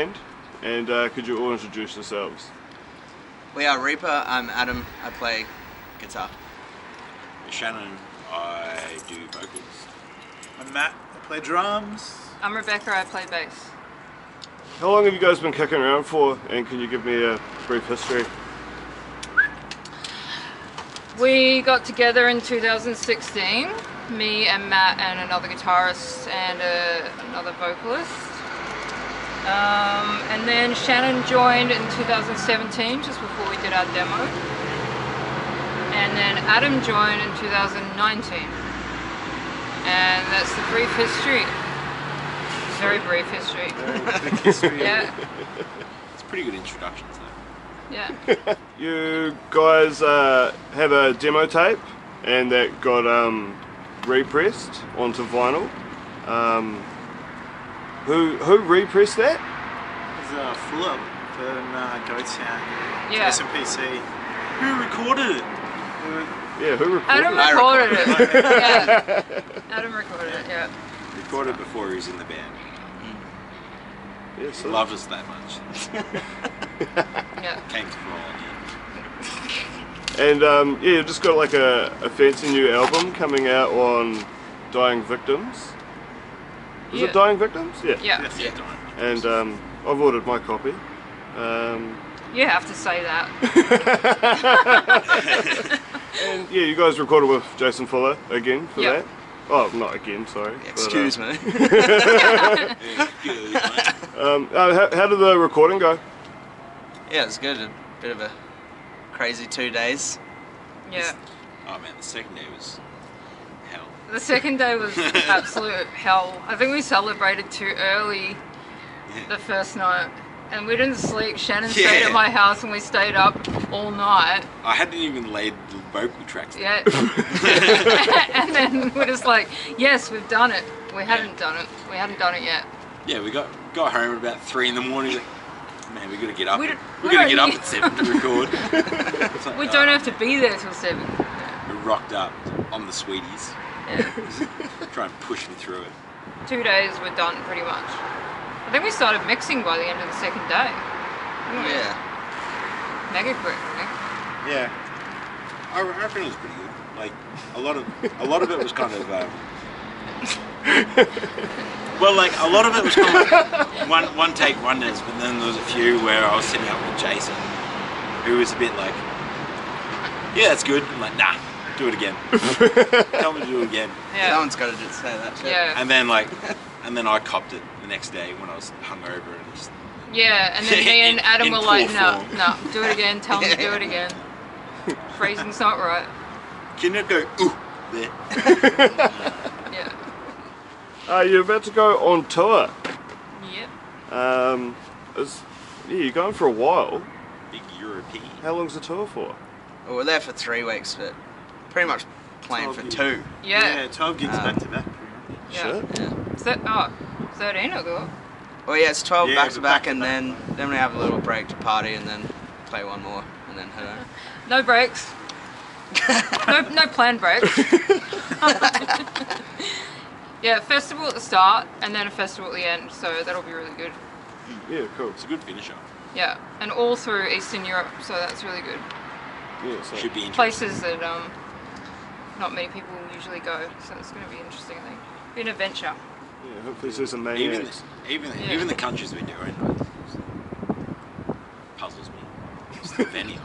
the name of your band? And uh, could you all introduce yourselves? We are Reaper. I'm Adam. I play guitar. Shannon, I do vocals. I'm Matt. I play drums. I'm Rebecca, I play bass. How long have you guys been kicking around for? And can you give me a brief history? We got together in 2016, me and Matt and another guitarist and uh, another vocalist. Um, and then Shannon joined in 2017, just before we did our demo. And then Adam joined in 2019. And that's the brief history. Very brief history. Yeah, It's pretty good introductions though. yeah. You guys uh, have a demo tape, and that got um, repressed onto vinyl. Um, who who repressed that? There's uh, Fulham from uh, Goatstown. Yeah. SMPC. Who recorded it? Yeah, who recorded Adam it? I recorded it. Yeah. Adam recorded it, yeah. Recorded before he was in the band. Yeah, He so- loved us that much. Yeah. Came to Roland. And um, yeah, you've just got like a, a fancy new album coming out on Dying Victims. Is Yeah. it Dying Victims? Yeah. Yeah. Yes. Yeah, And um, I've ordered my copy. Um, You have to say that. and yeah, you guys recorded with Jason Fuller again for Yeah. that. Oh, not again, sorry. but, uh, Excuse me. Yeah, good, mate. Um, uh, how, how did the recording go? yeah, it was good. A bit of a crazy two days. Yeah. Oh man, the second day was hell. The second day was absolute hell. I think we celebrated too early the first night. And we didn't sleep. Shannon stayed at my house and we stayed up all night. I hadn't even laid the vocal tracks. down. Yeah. and then we're just like, yes, we've done it. We hadn't done it. We hadn't done it yet. Yeah, we got got home at about three in the morning. like, Man, we gotta get up. We We don't- we we gotta get up at seven to record. Like, We oh, don't have to be there till seven. We rocked up on the sweeties. Yeah. Try and push them through it. Two days we're done pretty much. I think we started mixing by the end of the second day. didn't? Yeah. Mega quick. Nick. Yeah, I re- I reckon it was pretty good. Like a lot of a lot of it was kind of. Um, well, like a lot of it was kind of one one take wonders, but then there was a few where I was sitting up with Jason, who was a bit like, "Yeah, that's good." I'm like, "Nah, do it again. Tell me to do it again." Yeah. Someone's got to just say that shit. Yeah. And then like, and then I copped it the next day when I was hungover and just Yeah, and then me and Adam in were like, no, form." no, do it again, tell him to do it again. Phrasing's not right. can you go ooh there? Yeah. Uh, you're about to go on tour. Yep. Um, is, yeah, you're going for a while. Big European. How long's the tour for? Well, we're there for three weeks, but pretty much playing for Twelve two. Yeah. Yeah, 12 gigs Um, back to back. pretty much. Yeah. Shit. Yeah. Is that, oh, 13 I got. Well, yeah, it's 12 Yeah, back to back, back and back. then then we have a little break to party, and then play one more, and then head home. No breaks. no, no planned breaks. yeah, festival at the start and then a festival at the end, so that'll be really good. Yeah, cool. It's a good finisher. Yeah, and all through Eastern Europe, so that's really good. Yeah, so Should be interesting. Places that um, not many people usually go, so it's going to be interesting. I think. Be an adventure. yeah, hopefully there's some Even the, even Yeah. even the countries we do in puzzles me. Slovenia.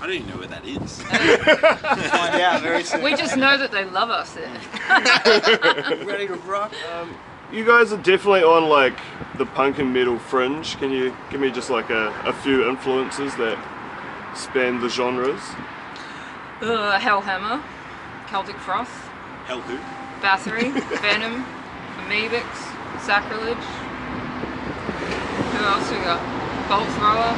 I don't even know where that is. Find out very soon. We just know that they love us there. ready to rock. Um, you guys are definitely on like the punk and metal fringe. Can you give me just like a, a few influences that span the genres? uh, Hellhammer, Celtic Frost, Hell who? Bathory, Venom, Amebix, Sacrilege. Who else we got? Bolt Thrower.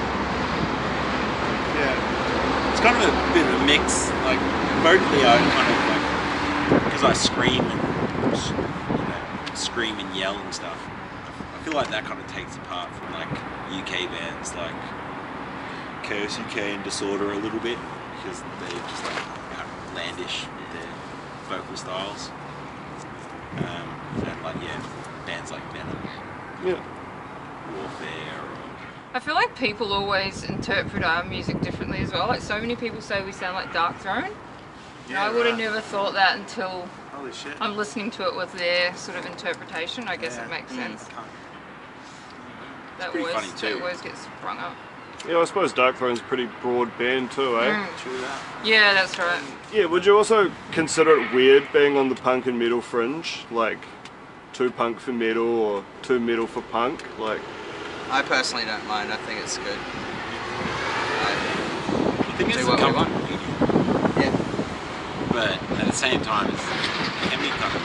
Yeah. It's kind of a bit of a mix. Like vocally, I kind of like because I scream and you know scream and yell and stuff. I feel like that kind of takes apart from like UK bands like Chaos UK and Disorder a little bit because they're just like outlandish vocal styles. Um, and like yeah, bands like Venom. Yeah. warfare or I feel like people always interpret our music differently as well. Like so many people say we sound like Darkthrone. And Yeah, I would have right. never thought that until Holy shit. I'm listening to it with their sort of interpretation. I guess Yeah. it makes Mm. sense. Can't- That pretty always, funny that always gets sprung up. Yeah, I suppose Darkthrone's a pretty broad band too, eh? Mm. True that. Yeah, that's right. Yeah, would you also consider it weird being on the punk and metal fringe? Like, too punk for metal or too metal for punk? Like, I personally don't mind. I think it's good. I, I think Do it's a what we comfort medium. yeah. but at the same time, it's, it can be kind of.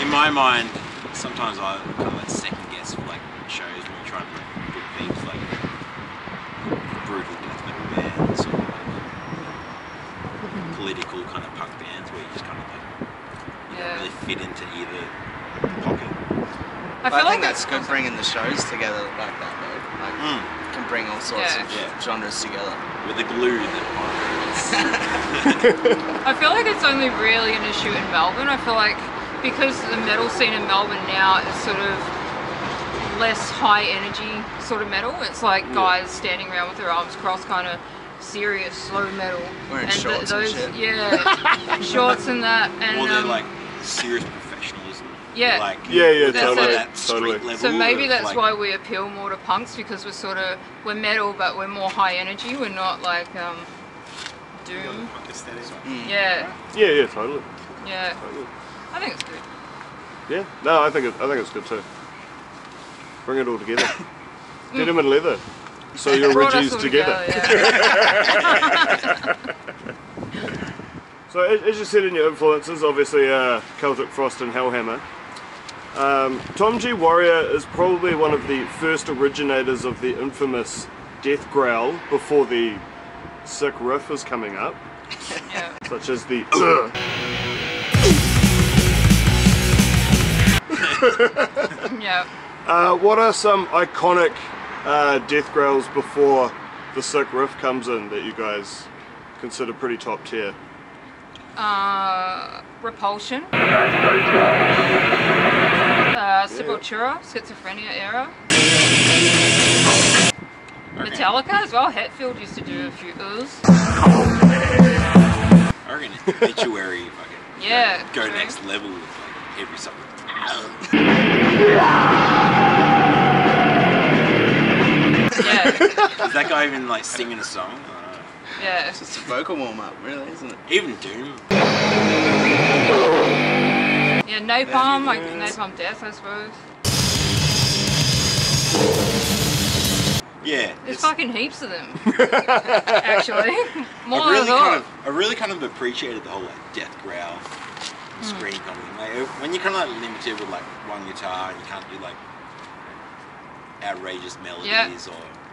In my mind, sometimes I kind of like second guess like shows when we try and like, book things like brutal death metal bands or like political kind of punk bands where you just kind of like you Yeah. don't really fit into either pocket. I But feel I like think that's good bringing the shows together like that though. Like, Mm. can bring all sorts Yeah. of Yeah. genres together. With the glue that I feel like it's only really an issue in Melbourne. I feel like because the metal scene in Melbourne now is sort of less high energy sort of metal. It's like guys standing around with their arms crossed, kind of serious slow metal. Wearing th- shorts and those, shit. yeah, shorts and that, and or they're um, like serious professionalism. Yeah. Like Yeah, yeah, totally. it. That Totally. level So maybe that's like, why we appeal more to punks because we're sort of we're metal, but we're more high energy. We're not like um, You got the doom. punk. Mm. Yeah, yeah, yeah, totally. yeah. totally. I think it's good. Yeah, no, I think it, I think it's good too. Bring it all together. Denim and leather. So your Brought us Reggies all together. yeah. So as as you said in your influences, obviously uh, Celtic Frost and Hellhammer. Um, Tom G. Warrior is probably one of the first originators of the infamous death growl before the sick riff is coming up, yeah. such as the Yeah. Uh, what are some iconic uh, death growls before the sick riff comes in that you guys consider pretty top tier? Uh, Repulsion. Uh, Sepultura, Schizophrenia era. Okay. Metallica as well. Hetfield used to do a few oohs. I reckon obituary fucking Yeah, go true. next level with like every song. that guy even like singing a song? Yeah. It's just a vocal warm up, really, isn't it? even Doom. Yeah, Napalm, like Napalm Death, I suppose. Yeah, There's it's- fucking heaps of them. Actually, more I than I really kind of, I really kind of appreciated the whole like death growl, hmm. scream kind of thing. Like when you're kind of like limited with like one guitar and you can't do like outrageous melodies Yeah. or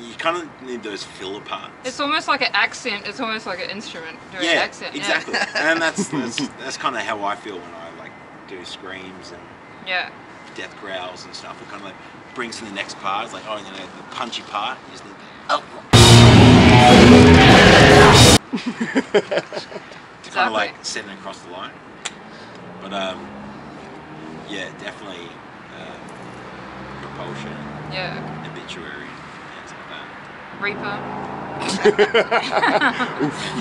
you kind of need those filler parts. It's almost like an accent. It's almost like an instrument doing yeah, an accent. exactly. and that's that's, that's kind of how I feel when I like do screams and Yeah. death growls and stuff. It kind of like brings to the next part. It's like, oh, you know, the punchy part. You just need, oh, to kind of like send it across the line. But um, yeah, definitely uh, Repulsion, Yeah. obituary, things like that. Reaper.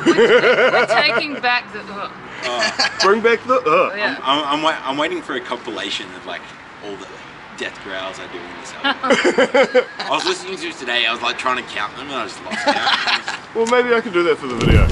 we're, we're taking back the. Uh, Oh, Bring back the uh. yeah. I'm, I'm, wait, I'm waiting for a compilation of like all the death growls I do in this album. I was listening to it today. I was like trying to count them, and I just lost count. Well, maybe I can do that for the video.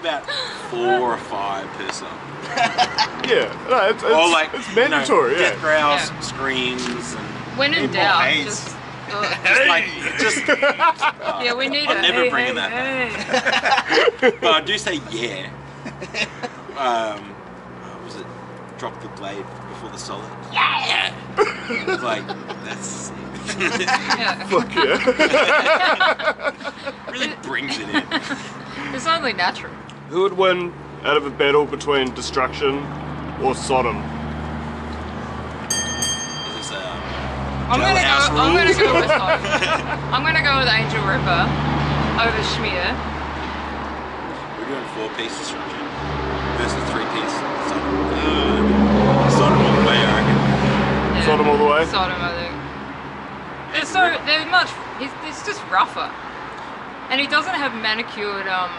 About four or five per song. Yeah, no, it's, it's, or like it's you know, mandatory. death yeah. growls, Yeah. screams, and When in doubt, haze. just. ugh. just like just. yeah, we need I'm a never hey, bringing hey, that hey. But I do say yeah. Um, what was it drop the blade before the solid? Yeah. Like that's sick. Yeah. Fuck yeah. really brings it in. It's only natural. Who would win out of a battle between Destruction or Sodom? Is this, um, I'm gonna go. Jailhouse I'm gonna go with. I'm gonna go with Angelripper over Schmier. We're doing four piece destruction versus three piece. Sodom. Uh, Sodom all the way, I reckon. Yeah. Sodom all the way? Sodom, I think. They're so they're much. He's, he's just rougher, and he doesn't have manicured um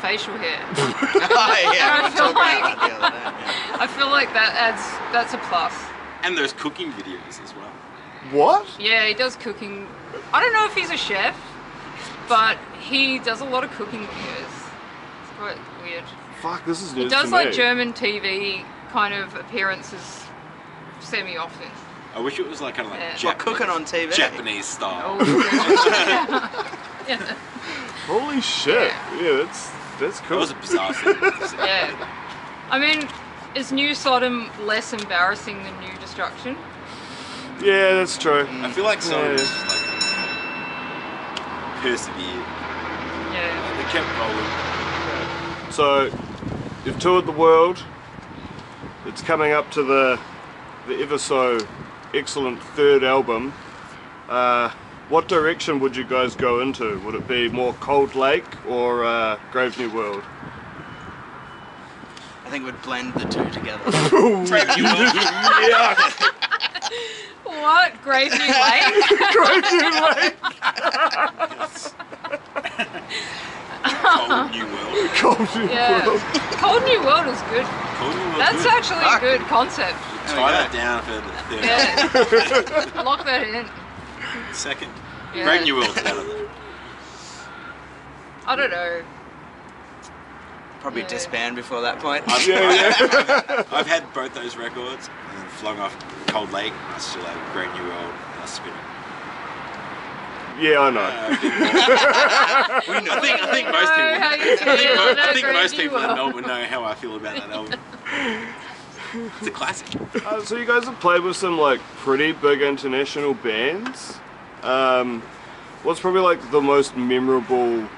facial hair. oh, yeah, I feel like- that the other day. I feel like that adds that's a plus. And there's cooking videos as well. What? Yeah, he does cooking. I don't know if he's a chef, but he does a lot of cooking videos. It's quite weird. Fuck, this is He does to like me. German TV kind of appearances semi often. I wish it was like kind of like Yeah. Japanese, What, cooking on TV? Japanese style. Yeah. Holy shit. Yeah, that's that's That cool. was a bizarre thing. yeah. I mean, is New Sodom less embarrassing than New Destruction? Yeah, that's true. I feel like Sodom Yeah. just like persevered. Yeah. They kept rolling. So, you've toured the world. It's coming up to the the ever so excellent third album. Uh, what direction would you guys go into? Would it be more Cold Lake or uh, Grave New World? I think we'd blend the two together. Brave New World. yeah, What? Grave New Lake? Grave New Lake, Cold New World. Cold New yeah. World. Cold New World is good. Cold New World. That's good. actually a good concept. Tie that down for the third. Yeah. Lock that in. Second. Yeah. Brave New World's better though. I don't know. Probably Yeah. disband before that point. I've, Yeah, yeah. I've had both those records and flung off Cold Lake. and I still have Brave New World. And I spin it. Yeah, I know. Uh, I think I think, I think most know people. I think, I think most New people in Melbourne know how I feel about that album. It's a classic. Uh, so you guys have played with some like pretty big international bands. Um, what's probably like the most memorable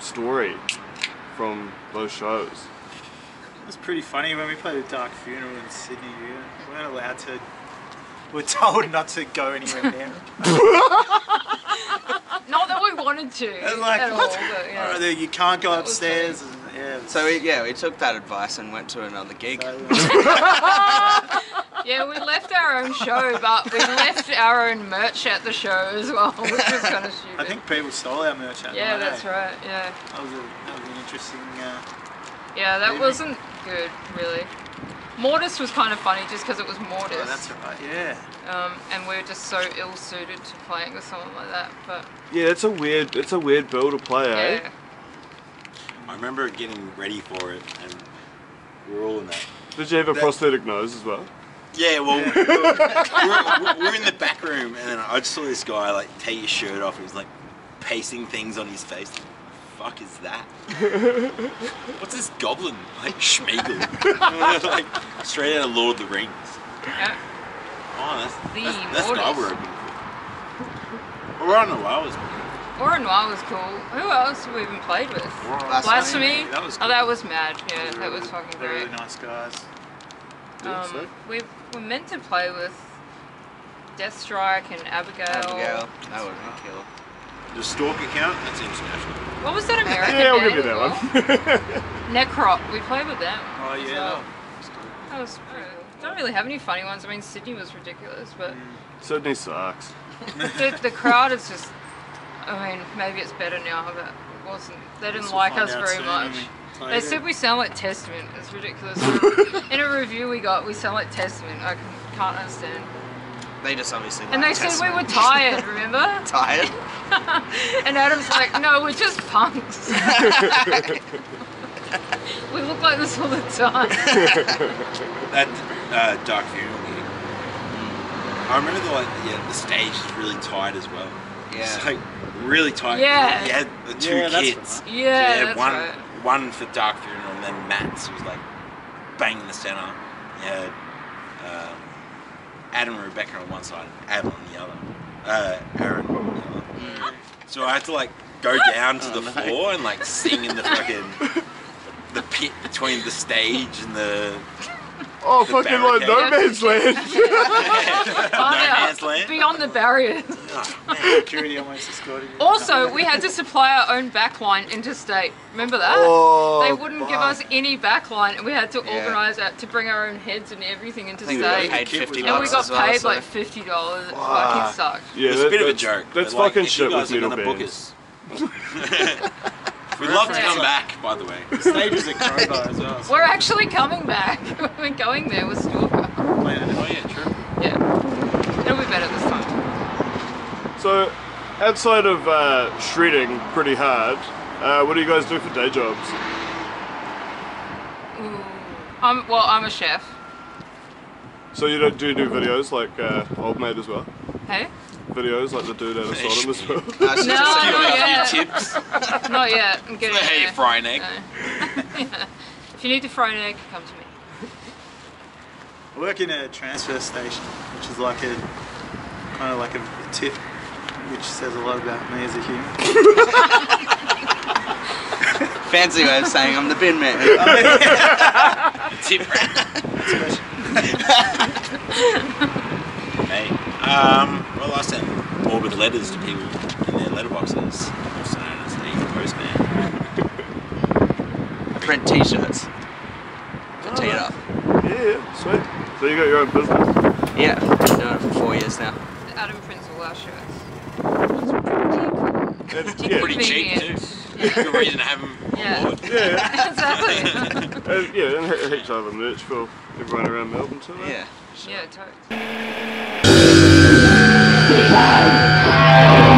story from those shows? It was pretty funny when we played with Dark Funeral in Sydney. We weren't allowed to. We are told not to go anywhere near. 'em. Not that we wanted to And like, at all, but yeah. Or you can't go upstairs. And, yeah. So we, yeah, we took that advice and went to another gig. so, Yeah, we left our own show, but we left our own merch at the show as well, which was kind of stupid. I think people stole our merch. That Yeah, that's eh? right. Yeah, That was, a, that was an interesting. Uh, yeah, that Maybe. wasn't good, really. Mortis was kind of funny just because it was Mortis, oh, that's right. Yeah. um, and we are just so ill-suited to playing with someone like that. But Yeah, it's a weird, it's a weird bill to play, eh? Yeah, I remember getting ready for it, and we were all in that. Did you have a That- prosthetic nose as well? Yeah, well, Yeah. we're, we're in the back room, and then I just saw this guy like take his shirt off. He was like pasting things on his face. Fuck is that? What's this goblin? Like Smeagol. like straight out of Lord of the Rings. yeah. Oh, that's The that's, that's what I Mortis. were opening for. Or I don't know I was. Aura Noir was cool. Who else have we even played with? Blasphemy. That was Oh, that was mad. Yeah, that was fucking great. really nice guys. Um, sick. we were meant to play with Deathstrike and Abigail. Abigail, that would be killer. The Stalker count? That's international. What was that American Yeah, we'll give you that well? one. Necrot. We played with them. Oh yeah. well. That was. Don't really have any funny ones. I mean, Sydney was ridiculous, but Sydney sucks. the, the crowd is just. I mean, maybe it's better now, but it wasn't. They didn't we'll like us very soon much. when we play They said we sound like Testament. It's ridiculous. In a review we got, we sound like Testament. I can, can't understand. They just obviously. And they like said we were tired, remember? tired. and Adam's like, no, we're just punks. We look like this all the time. That uh, Dark Funeral gig. I remember the like yeah the stage is really tight as well. It's Yeah. like really tight. Yeah. You had the two Yeah, kids. right. Yeah, So you had that's one right. one for Dark Funeral and then Matt's was like bang in the center. You had um, Adam and Rebecca on one side, Adam on the other. Uh, Aaron on the other. So I had to like go down to Oh, the no. floor and like sing in the fucking the pit between the stage and the Oh, The fucking like no man's land. No man's land. Beyond the barriers. Oh, man. Security almost escorted you. Also, we had to supply our own backline interstate. Remember that? Oh, they wouldn't give us any backline, and we had to Yeah. organise that to bring our own heads and everything I think we interstate. paid 50 And we got as well, paid so- like fifty dollars. It fucking sucked. Yeah, it was a bit of a joke. That's but, like, fucking shit you guys with are metal gonna bands. us. We'd love to come back, by the way. The stage is at Crowbar as well. So We're actually coming back. We're going there with Stalker. planning Oh it. yeah, true. Yeah, it'll be better this time. So, outside of uh, shredding pretty hard, uh, what do you guys do for day jobs? Ooh. I'm well. I'm a chef. So you don't do do videos like uh, Old Mate as well? Hey, Videos like the dude out of Sodom as well? No, just a few- not a few yet. tips. not yet. I'm getting Hey, there. fry an egg. No. if you need to fry an egg, come to me. I work in a transfer station, which is like a kind of like a, tip, which says a lot about me as a human. Fancy way of saying I'm the bin man. Tip Hey, um, well, I send morbid letters to people in their letterboxes, also known as the postman. I print t-shirts. For Tee It Up. yeah, yeah, sweet. So you got your own business? Yeah, I've been doing it for four years now. Adam prints all our shirts. And, Pretty yeah, Pretty cheap too. Convenient. Good reason to have them Yeah. on board. yeah, exactly. and, yeah, and he- heaps of other merch for everyone around Melbourne too. eh? Yeah. yeah, Deus!